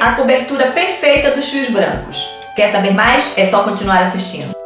a cobertura perfeita dos fios brancos. Quer saber mais? É só continuar assistindo.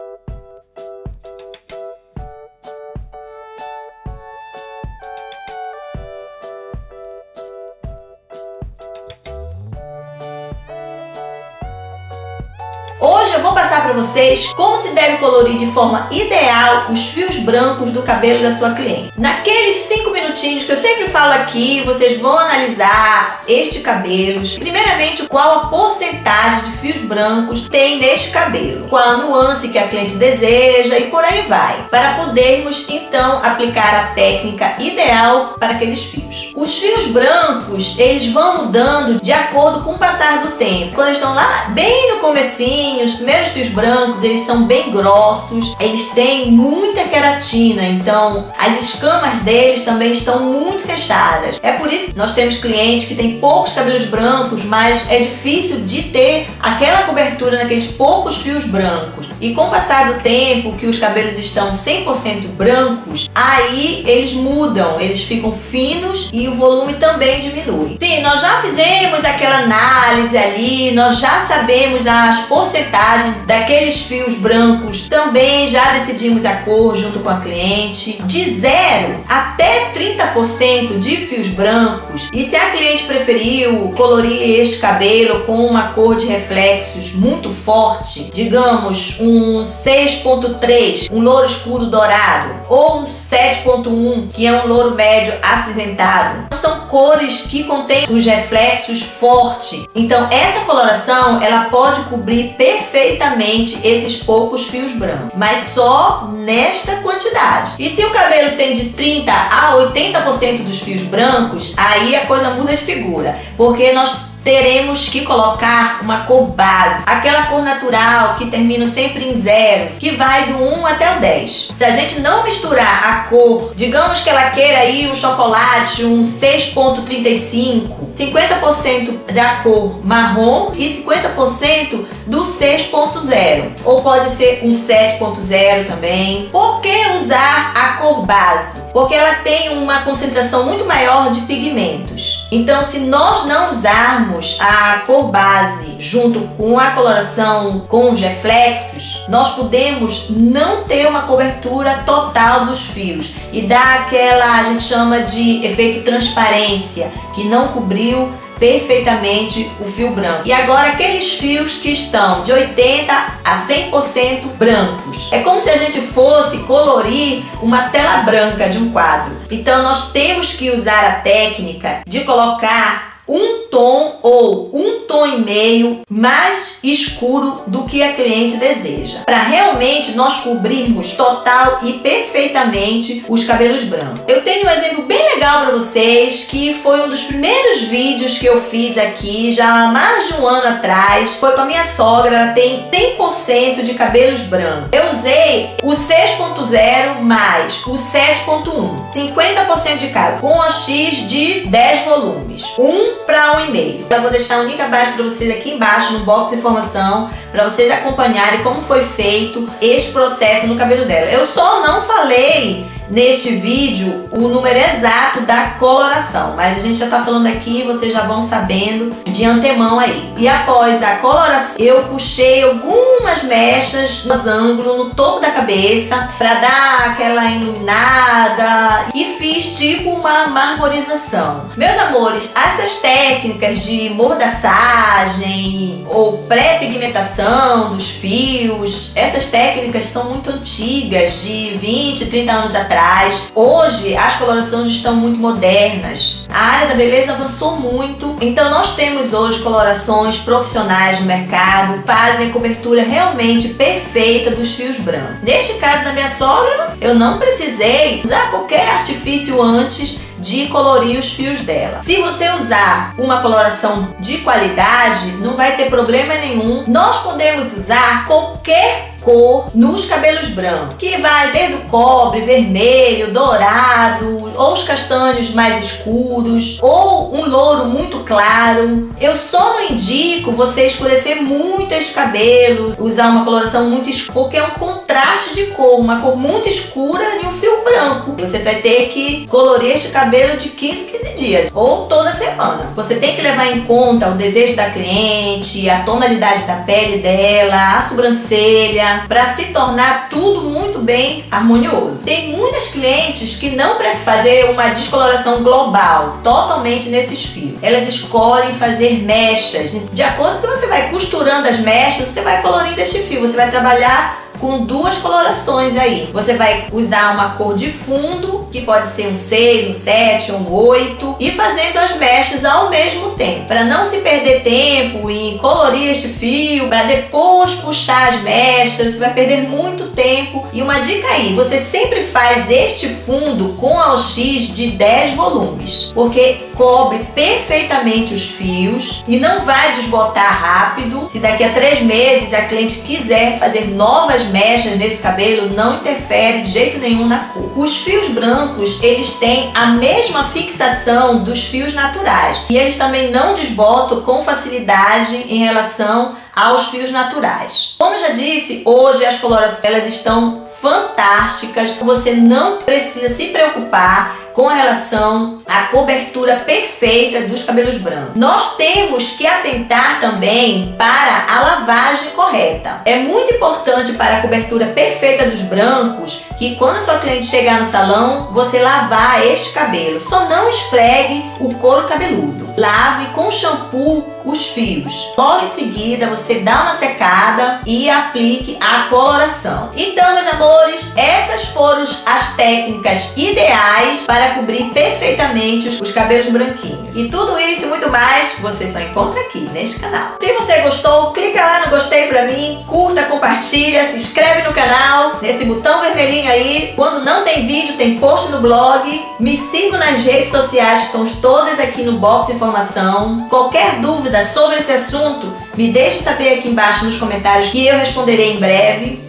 Passar para vocês como se deve colorir de forma ideal os fios brancos do cabelo da sua cliente. Naqueles 5 minutinhos que eu sempre falo aqui, vocês vão analisar este cabelo. Primeiramente, qual a porcentagem de fios brancos tem neste cabelo, qual a nuance que a cliente deseja e por aí vai, para podermos então aplicar a técnica ideal para aqueles fios. Os fios brancos, eles vão mudando de acordo com o passar do tempo. Quando estão lá bem no comecinho, os primeiros fios brancos, eles são bem grossos, eles têm muita queratina, então as escamas deles também estão muito fechadas. É por isso que nós temos clientes que têm poucos cabelos brancos, mas é difícil de ter aquela cobertura naqueles poucos fios brancos. E com o passar do tempo, que os cabelos estão 100% brancos, aí eles mudam, eles ficam finos e o volume também diminui. Sim, nós já fizemos aquela análise ali, nós já sabemos as porcentagens daqueles fios brancos também já decidimos a cor junto com a cliente. De 0 até 30% de fios brancos. E se a cliente preferiu colorir este cabelo com uma cor de reflexos muito forte, digamos um 6.3, um louro escuro dourado, ou um 7.1, que é um louro médio acinzentado, são cores que contêm os reflexos forte. Então essa coloração ela pode cobrir perfeitamente esses poucos fios brancos, mas só nesta quantidade. E se o cabelo tem de 30 a 80% dos fios brancos, aí a coisa muda de figura, porque nós teremos que colocar uma cor base, aquela cor natural que termina sempre em zeros, que vai do 1 até o 10. Se a gente não misturar a cor, digamos que ela queira aí um chocolate, um 6.35, 50% da cor marrom e 50% do 6.0, ou pode ser um 7.0 também. Por que usar a cor base? Porque ela tem uma concentração muito maior de pigmentos. Então, se nós não usarmos a cor base junto com a coloração com os reflexos, nós podemos não ter uma cobertura total dos fios e dar aquela, a gente chama de efeito transparência, que não cobriu perfeitamente o fio branco. E agora aqueles fios que estão de 80 a 100% brancos. É como se a gente fosse colorir uma tela branca de um quadro. Então nós temos que usar a técnica de colocar um tom ou um tom e meio mais escuro do que a cliente deseja, para realmente nós cobrirmos total e perfeitamente os cabelos brancos. Eu tenho um exemplo bem legal para vocês que foi um dos primeiros vídeos que eu fiz aqui já há mais de um ano atrás. Foi com a minha sogra, ela tem 100% de cabelos brancos. Eu usei o 6.0 mais o 7.1, 50% de casa, com a X de 10 volumes. Um para um e-mail. Eu vou deixar um link abaixo para vocês aqui embaixo no box de informação para vocês acompanharem como foi feito este processo no cabelo dela. Eu só não falei neste vídeo o número exato da coloração, mas a gente já tá falando aqui, vocês já vão sabendo de antemão aí. E após a coloração, eu puxei algumas mechas nos ângulos no topo da cabeça para dar aquela iluminada e fiz tipo uma marmorização. Meus amores, essas técnicas de mordaçagem ou pré-pigmentação dos fios, essas técnicas são muito antigas, de 20, 30 anos atrás atrás. Hoje as colorações estão muito modernas. A área da beleza avançou muito, então nós temos hoje colorações profissionais no mercado, fazem a cobertura realmente perfeita dos fios brancos. Neste caso da minha sogra, eu não precisei usar qualquer artifício antes de colorir os fios dela. Se você usar uma coloração de qualidade, não vai ter problema nenhum. Nós podemos usar qualquer cor nos cabelos brancos, que vai desde o cobre, vermelho, dourado, ou os castanhos mais escuros, ou um louro muito claro. Eu só não indico você escurecer muito esse cabelo, usar uma coloração muito escura, porque é um contraste de cor, uma cor muito escura e um fio branco. Você vai ter que colorir este cabelo de 15 15 dias ou toda semana. Você tem que levar em conta o desejo da cliente, a tonalidade da pele dela, a sobrancelha, para se tornar tudo muito bem harmonioso. Tem muitas clientes que não preferem fazer uma descoloração global, totalmente nesses fios. Elas escolhem fazer mechas. De acordo com que você vai costurando as mechas, você vai colorindo este fio. Você vai trabalhar com duas colorações aí. Você vai usar uma cor de fundo, que pode ser um 6, um 7, um 8, e fazendo as mechas ao mesmo tempo, para não se perder tempo em colorir este fio, para depois puxar as mechas, você vai perder muito tempo. E uma dica aí, você sempre faz este fundo com AOX de 10 volumes, porque cobre perfeitamente os fios e não vai desbotar rápido. Se daqui a três meses a cliente quiser fazer novas mechas nesse cabelo não interfere de jeito nenhum na cor. Os fios brancos, eles têm a mesma fixação dos fios naturais e eles também não desbotam com facilidade em relação aos fios naturais. Como eu já disse, hoje as colorações elas estão fantásticas. Você não precisa se preocupar com relação à cobertura perfeita dos cabelos brancos. Nós temos que atentar também para a lavagem correta. É muito importante para a cobertura perfeita dos brancos que quando a sua cliente chegar no salão, você lavar este cabelo. Só não esfregue o couro cabeludo. Lave com shampoo os fios. Logo em seguida, você dá uma secada e aplique a coloração. Então, meus amores, essas foram as técnicas ideais para cobrir perfeitamente os cabelos branquinhos. E tudo isso e muito mais você só encontra aqui neste canal. Se você gostou, clica lá no gostei pra mim, curta, compartilha, se inscreve no canal, nesse botão vermelhinho aí. Quando não tem vídeo, tem post no blog. Me siga nas redes sociais que estão todas aqui no box de informação. Qualquer dúvida sobre esse assunto, me deixe saber aqui embaixo nos comentários que eu responderei em breve.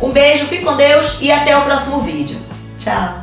Um beijo, fique com Deus e até o próximo vídeo. Tchau!